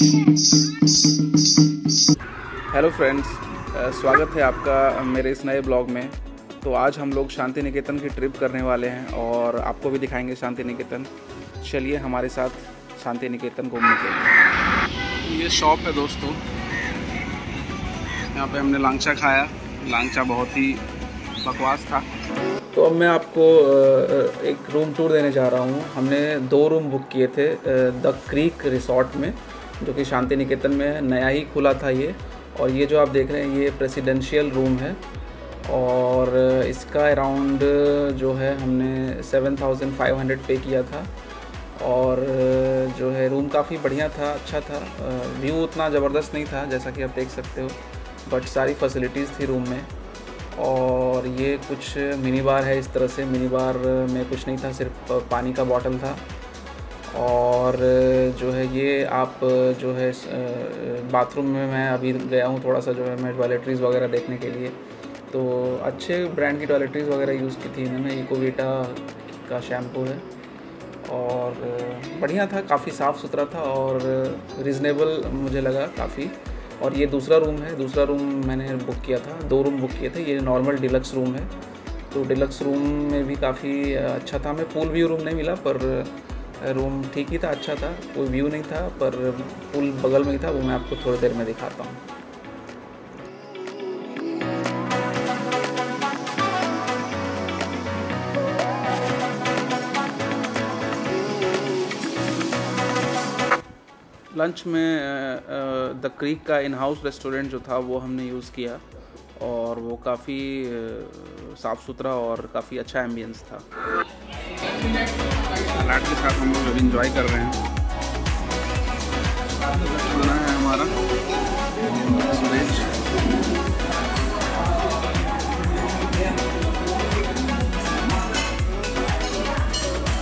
Hello friends स्वागत है आपका मेरे इस नए ब्लॉग में। तो आज हम लोग शांति निकेतन की ट्रिप करने वाले हैं और आपको भी दिखाएँगे शांति निकेतन चलिए हमारे साथ शांति निकेतन घूमने के लिए। ये शॉप है दोस्तों। यहाँ पे हमने लांगचा खाया। लांगचा बहुत ही बकवास था। तो अब मैं आपको एक रूम टूर देने जा रहा हूँ। हमने दो रूम बुक किए थे द क्रीक रिसोर्ट में। जो कि शांति निकेतन में है, नया ही खुला था ये। और ये जो आप देख रहे हैं, ये प्रेसिडेंशियल रूम है। और इसका अराउंड जो है, हमने 7500 पे किया था। और जो है रूम काफ़ी बढ़िया था अच्छा था। व्यू उतना ज़बरदस्त नहीं था, जैसा कि आप देख सकते हो। बट सारी फैसिलिटीज़ थी रूम में। और ये कुछ मिनी बार है, इस तरह से मिनी बार में कुछ नहीं था, सिर्फ़ पानी का बॉटल था। और जो है ये आप जो है बाथरूम में मैं अभी गया हूँ थोड़ा सा जो है मैं टॉयलेटरीज़ वगैरह देखने के लिए। तो अच्छे ब्रांड की टॉयलेटरीज़ वगैरह यूज़ की थी इन्होंने इकोवीटा का शैम्पू है। और बढ़िया था, काफ़ी साफ़ सुथरा था और रिजनेबल मुझे लगा काफ़ी। और ये दूसरा रूम है, दूसरा रूम मैंने बुक किया था, दो रूम बुक किए थे, ये नॉर्मल डिलक्स रूम है। तो डिलक्स रूम में भी काफ़ी अच्छा था, हमें पूल व्यू रूम नहीं मिला पर रूम ठीक ही था अच्छा था, कोई व्यू नहीं था, पर पुल बगल में ही था, वो मैं आपको थोड़ी देर में दिखाता हूँ। लंच में द क्रीक का इन हाउस रेस्टोरेंट जो था, वो हमने यूज़ किया, और वो काफ़ी साफ़ सुथरा और काफ़ी अच्छा एम्बियंस था। सलाद के साथ हम लोग अभी इंजॉय कर रहे हैं। बना है हमारा।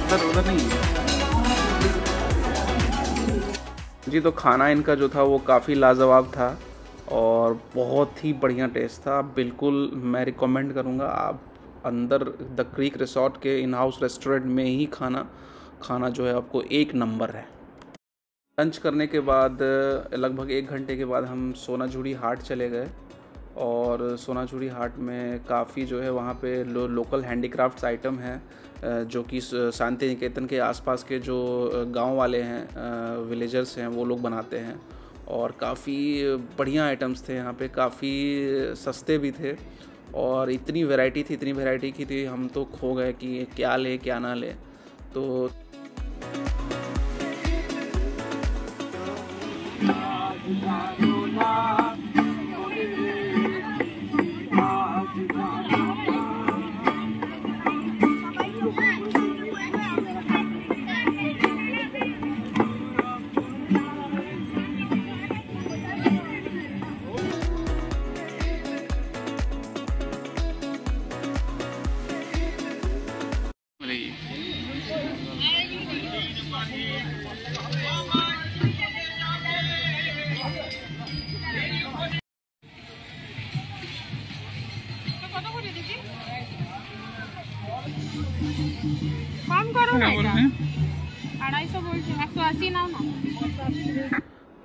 उधर उधर नहीं जी तो खाना इनका जो था वो काफ़ी लाजवाब था और बहुत ही बढ़िया टेस्ट था। बिल्कुल मैं रिकमेंड करूँगा, आप अंदर द क्रीक रिसोर्ट के इन हाउस रेस्टोरेंट में ही खाना खाना जो है आपको एक नंबर है। लंच करने के बाद लगभग एक घंटे के बाद हम सोनाझुड़ी हाट चले गए और सोनाझुड़ी हाट में काफ़ी जो है वहाँ पे लो, लोकल हैंडीक्राफ्ट्स आइटम हैं जो कि शांति निकेतन के आसपास के जो गाँव वाले हैं विलेजर्स हैं वो लोग बनाते हैं और काफ़ी बढ़िया आइटम्स थे यहाँ पे काफ़ी सस्ते भी थे और इतनी वैरायटी थी, इतनी वैरायटी की थी, हम तो खो गए कि क्या ले, क्या ना ले। तो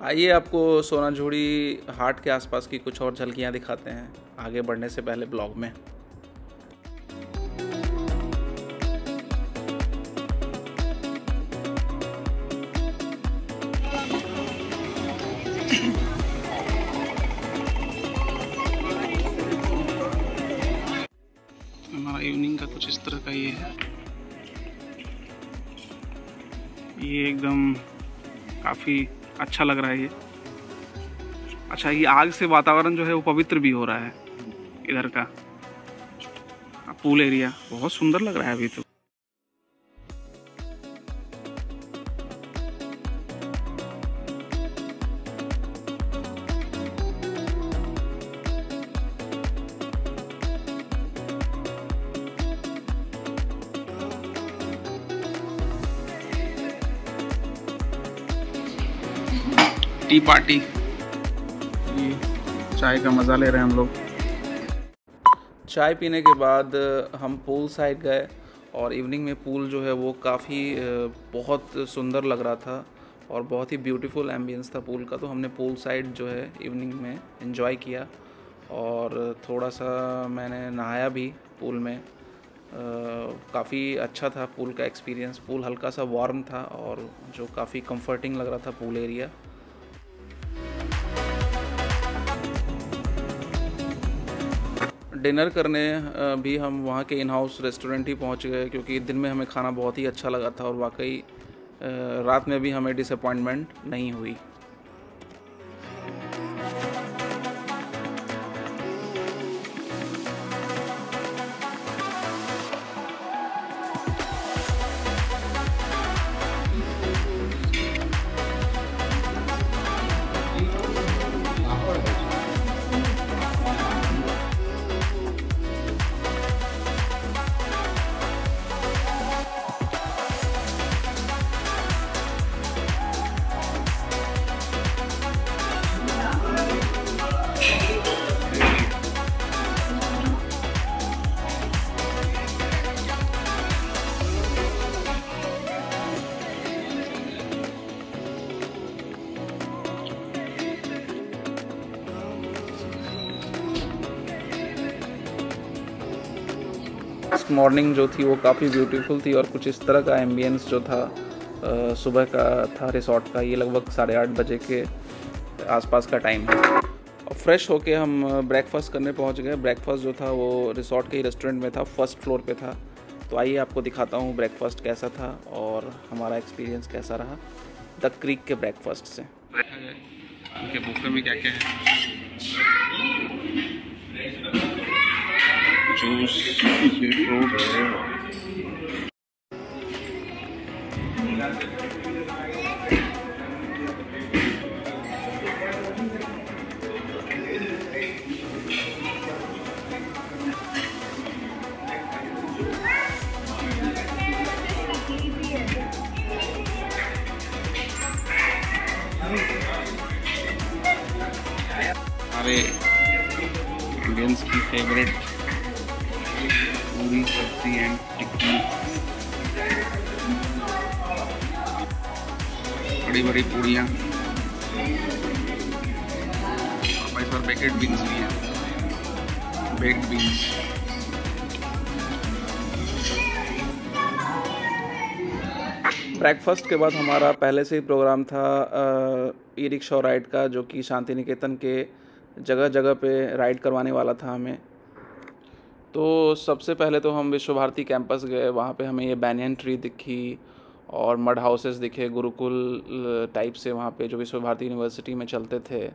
आइए आपको सोना सोनाझुड़ी हाट के आसपास की कुछ और झलकियाँ दिखाते हैं। आगे बढ़ने से पहले ब्लॉग में। ये एकदम काफ़ी अच्छा लग रहा है ये। अच्छा ये आग से वातावरण जो है वो पवित्र भी हो रहा है इधर का। पूल एरिया, बहुत सुंदर लग रहा है अभी तो। टी पार्टी चाय का मज़ा ले रहे हैं हम लोग। चाय पीने के बाद हम पूल साइड गए और इवनिंग में पूल जो है वो काफ़ी बहुत सुंदर लग रहा था और बहुत ही ब्यूटीफुल एम्बियंस था पूल का। तो हमने पूल साइड जो है इवनिंग में इन्जॉय किया और थोड़ा सा मैंने नहाया भी पूल में। काफ़ी अच्छा था पूल का एक्सपीरियंस पूल हल्का सा वार्म था और जो काफ़ी कंफर्टिंग लग रहा था पूल एरिया डिनर करने भी हम वहाँ के इन हाउस रेस्टोरेंट ही पहुँच गए, क्योंकि दिन में हमें खाना बहुत ही अच्छा लगा था और वाकई रात में भी हमें डिसअपॉइंटमेंट नहीं हुई। नेक्स्ट मॉर्निंग जो थी वो काफ़ी ब्यूटीफुल थी और कुछ इस तरह का एम्बियंस जो था सुबह का था रिसोर्ट का, ये लगभग साढ़े आठ बजे के आसपास का टाइम है। और फ्रेश होके हम ब्रेकफास्ट करने पहुँच गए। ब्रेकफास्ट जो था वो रिसोर्ट के ही रेस्टोरेंट में था फ़र्स्ट फ्लोर पे था। तो आइए आपको दिखाता हूँ ब्रेकफास्ट कैसा था और हमारा एक्सपीरियंस कैसा रहा द क्रीक के ब्रेकफास्ट से। उनके बुफे में क्या क्या है? जूस फ्रूट हमारे इंडियंस की फेवरेट बड़ी बड़ी पूड़ियाँ बेकेट बीन्स भी हैं। बेक्ड बीन्स ब्रेकफास्ट के बाद हमारा पहले से ही प्रोग्राम था ई रिक्शा राइड का, जो कि शांति निकेतन के जगह जगह पे राइड करवाने वाला था हमें। तो सबसे पहले तो हम विश्व भारती कैंपस गए, वहाँ पे हमें ये बैनियन ट्री दिखी और मड हाउसेस दिखे, गुरुकुल टाइप से वहाँ पे जो विश्व भारती यूनिवर्सिटी में चलते थे।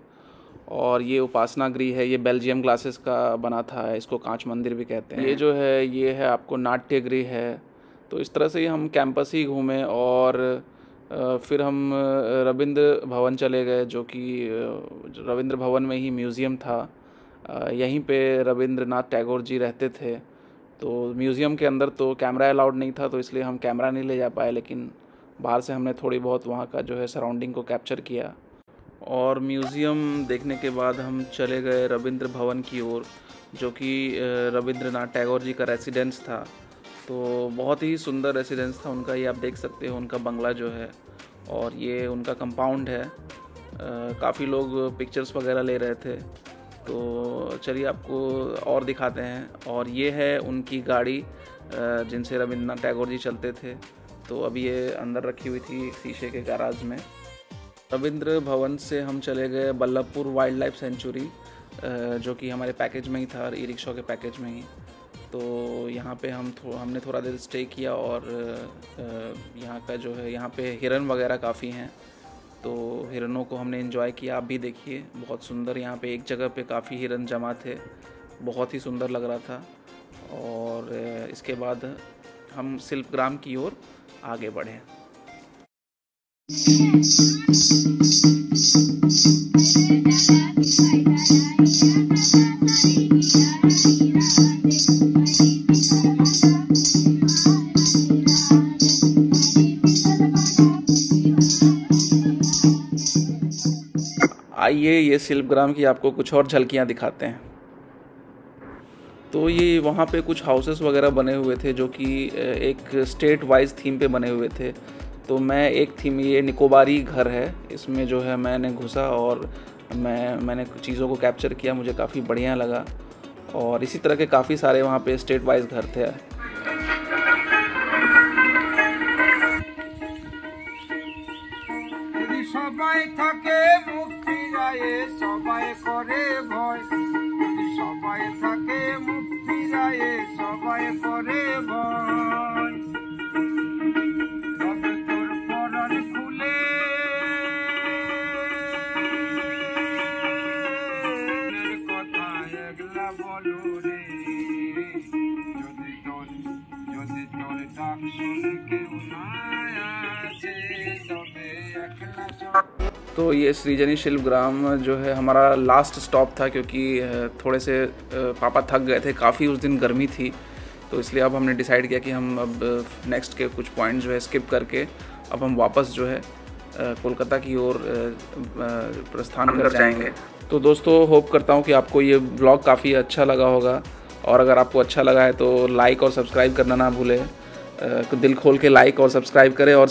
और ये उपासना गृह है, ये बेल्जियम ग्लासेस का बना था, इसको कांच मंदिर भी कहते हैं। ये जो है, ये है आपको नाट्य गृह है। तो इस तरह से हम कैंपस ही घूमे और फिर हम रविंद्र भवन चले गए, जो कि रविंद्र भवन में ही म्यूज़ियम था। यहीं पे रविंद्रनाथ टैगोर जी रहते थे। तो म्यूज़ियम के अंदर तो कैमरा अलाउड नहीं था तो इसलिए हम कैमरा नहीं ले जा पाए, लेकिन बाहर से हमने थोड़ी बहुत वहाँ का जो है सराउंडिंग को कैप्चर किया। और म्यूज़ियम देखने के बाद हम चले गए रविंद्र भवन की ओर, जो कि रविंद्रनाथ टैगोर जी का रेसिडेंस था। तो बहुत ही सुंदर रेसिडेंस था उनका, ये आप देख सकते हो, उनका बंगला जो है, और ये उनका कंपाउंड है। काफ़ी लोग पिक्चर्स वगैरह ले रहे थे। तो चलिए आपको और दिखाते हैं। और ये है उनकी गाड़ी जिनसे रविंद्रनाथ टैगोर जी चलते थे। तो अभी ये अंदर रखी हुई थी शीशे के गैराज में। रविंद्र भवन से हम चले गए बल्लभपुर वाइल्ड लाइफ सेंचुरी जो कि हमारे पैकेज में ही था ई रिक्शा के पैकेज में ही। तो यहाँ पे हम थो, हमने थोड़ा देर स्टे किया और यहाँ का जो है, यहाँ पे हिरन वगैरह काफ़ी हैं। तो हिरनों को हमने इन्जॉय किया। आप भी देखिए, बहुत सुंदर यहाँ पे एक जगह पे काफ़ी हिरन जमा थे। बहुत ही सुंदर लग रहा था। और इसके बाद हम शिल्पग्राम की ओर आगे बढ़े। ये ये सिल्पग्राम की आपको कुछ और झलकियाँ दिखाते हैं। तो ये वहाँ पे कुछ हाउसेस वगैरह बने हुए थे जो कि एक स्टेट वाइज थीम पे बने हुए थे। तो मैं एक थीम ये निकोबारी घर है। इसमें जो है मैंने घुसा और मैं, मैंने चीज़ों को कैप्चर किया, मुझे काफ़ी बढ़िया लगा। और इसी तरह के काफ़ी सारे वहाँ पे स्टेट वाइज घर थे। थके যায় সবাই করে ভয়। সবাই থাকে মুক্তি যায় সবাই করে ভয়। তবে তোর পরার খুলে। কথা একলা বলো রে। যদি তোর যদি তোর ডাক শুনে কেউ না আছে, তবে একলা तो ये सृजनी शिल्प ग्राम जो है हमारा लास्ट स्टॉप था क्योंकि थोड़े से पापा थक गए थे काफ़ी उस दिन गर्मी थी। तो इसलिए अब हमने डिसाइड किया कि हम अब नेक्स्ट के कुछ पॉइंट जो है स्किप करके अब हम वापस जो है कोलकाता की ओर प्रस्थान कर जाएँगे। तो दोस्तों होप करता हूँ कि आपको ये ब्लॉग काफ़ी अच्छा लगा होगा। और अगर आपको अच्छा लगा है तो लाइक और सब्सक्राइब करना ना भूलें। दिल खोल के लाइक और सब्सक्राइब करें और